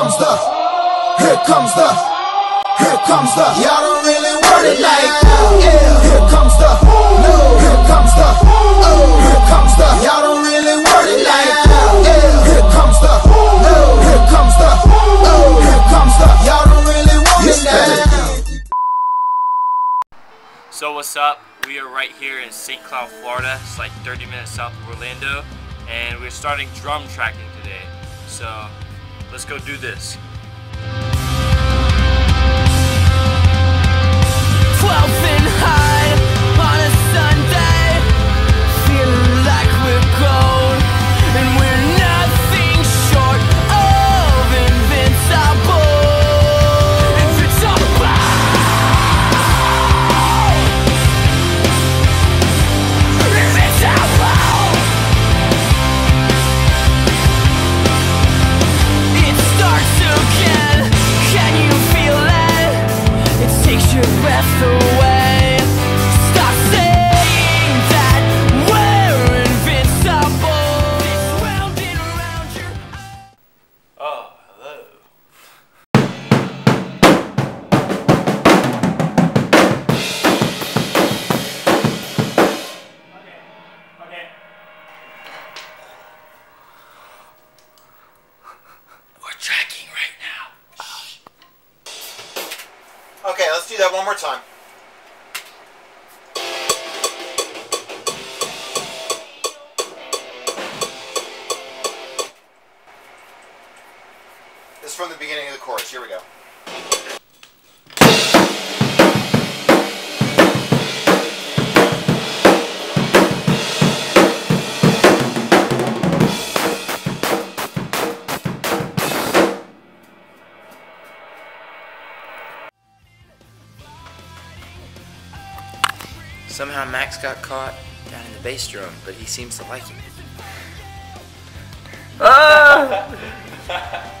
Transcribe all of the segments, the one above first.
comes the, here comes the, y'all don't really want it like that. Yeah, here comes the, no, here comes the, oh, here comes the, y'all don't really want it like that. Yeah, here comes the, no, here comes the, oh, here comes the, y'all don't really want it like. So what's up? We are right here in St. Cloud, Florida. It's like 30 minutes south of Orlando, and we're starting drum tracking today. So let's go do this. Let's do that one more time. This is from the beginning of the chorus. Here we go. Somehow Max got caught down in the bass drum, but he seems to like it.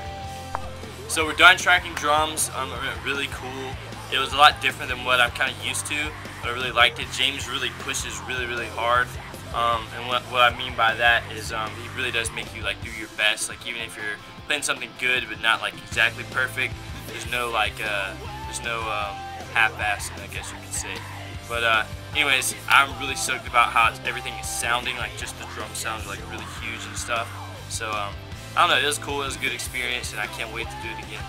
So we're done tracking drums. Um, really cool. It was a lot different than what I'm kind of used to, but I really liked it. James really pushes really, really hard. Um, and what, what I mean by that is um, he really does make you like do your best. Like even if you're playing something good but not like exactly perfect, there's no like uh, there's no um, half-assing, I guess you could say. But uh, anyways, I'm really stoked about how everything is sounding. Like just the drum sounds like really huge and stuff. So um, I don't know, it was cool. It was a good experience, and I can't wait to do it again.